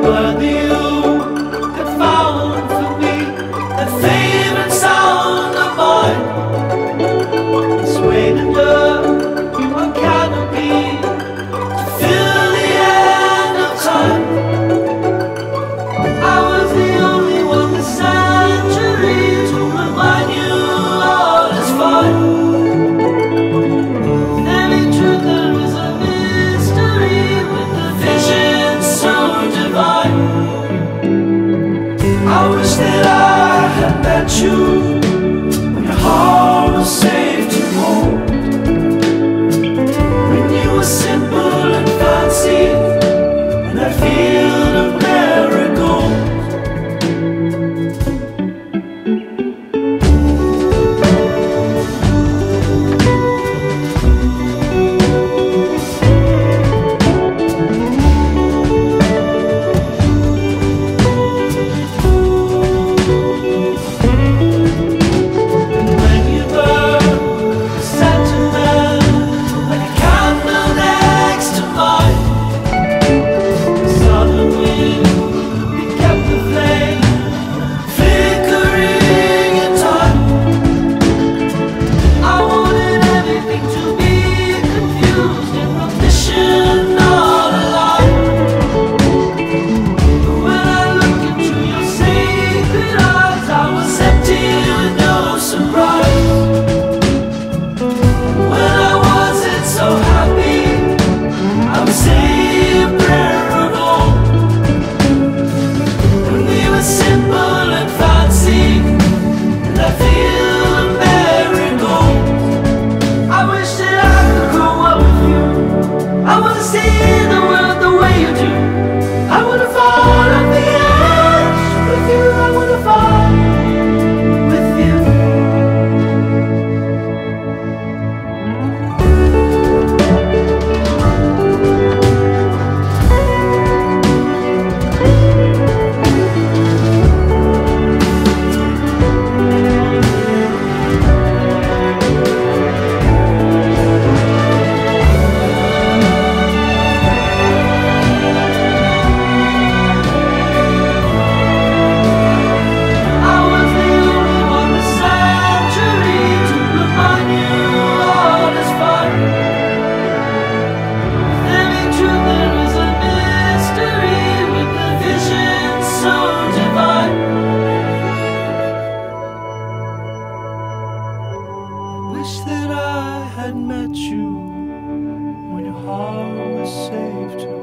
Bloody that I had met you, when your heart was. remember wish that I had met you when your heart was saved.